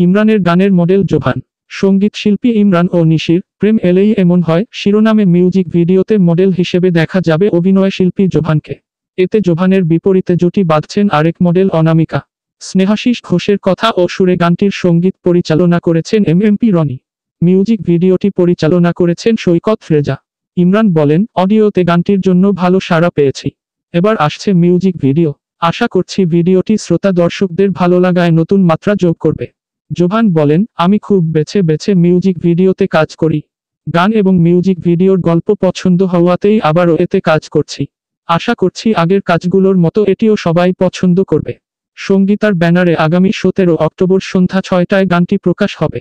ইমরানের গানের মডেল জোভান। সংগীত শিল্পী ইমরান ও নিশির প্রেম এলেই এমন হয়, শিরোনামে মিউজিক ভিডিওতে মডেল হিসেবে দেখা যাবে অভিনয় শিল্পী জোভানকে। এতে জোভানের বিপরীতে জুটি বাঁধছেন আরেক মডেল অনামিকা। স্নেহাশিস ঘোষের কথা ও সুরে গানটির সংগীত পরিচালনা করেছেন M M P Roni. Music ভিডিওটি পরিচালনা করেছেন সৈকত রেজা। ইমরান বলেন, অডিওতে গানটির জন্য ভালো সাড়া পেয়েছি। এবার আসছে মিউজিক ভিডিও। আশা করছি ভিডিওটি শ্রোতা দর্শকদের ভালো লাগায় নতুন মাত্রা যোগ করবে। জোভান বলেন, আমি খুব বেছে বেছে মিউজিক ভিডিওতে কাজ করি। গান এবং মিউজিক ভিডিওর গল্প পছন্দ হওয়াতেই আবারও এতে কাজ করছি। আশা করছি আগের কাজগুলোর মতো এটিও সবাই পছন্দ করবে। সঙ্গীতার ব্যানারে আগামী সতেরো অক্টোবর সন্ধ্যা ছয়টায় গানটি প্রকাশ হবে।